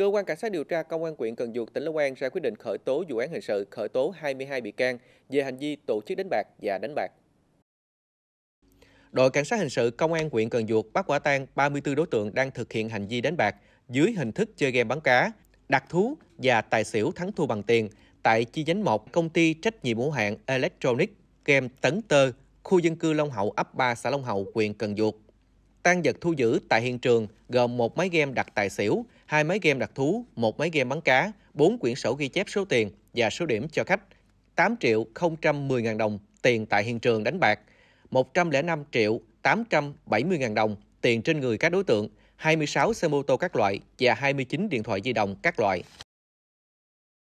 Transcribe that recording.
Cơ quan Cảnh sát điều tra Công an quyện Cần Duộc, tỉnh Long An ra quyết định khởi tố vụ án hình sự, khởi tố 22 bị can về hành vi tổ chức đánh bạc và đánh bạc. Đội Cảnh sát hình sự Công an quyện Cần Duộc bắt quả tang 34 đối tượng đang thực hiện hành vi đánh bạc dưới hình thức chơi game bắn cá, đặt thú và tài xỉu thắng thua bằng tiền tại chi nhánh 1 công ty trách nhiệm hữu hạn Electronic Game Tấn Tơ, khu dân cư Long Hậu, ấp 3, xã Long Hậu, huyện Cần Duộc. Tăng vật thu giữ tại hiện trường gồm một máy game đặt tài xỉu, hai máy game đặt thú, một máy game bắn cá, bốn quyển sổ ghi chép số tiền và số điểm cho khách, 8 triệu 010 ngàn đồng tiền tại hiện trường đánh bạc, 105 triệu 870 ngàn đồng tiền trên người các đối tượng, 26 xe mô tô các loại và 29 điện thoại di động các loại.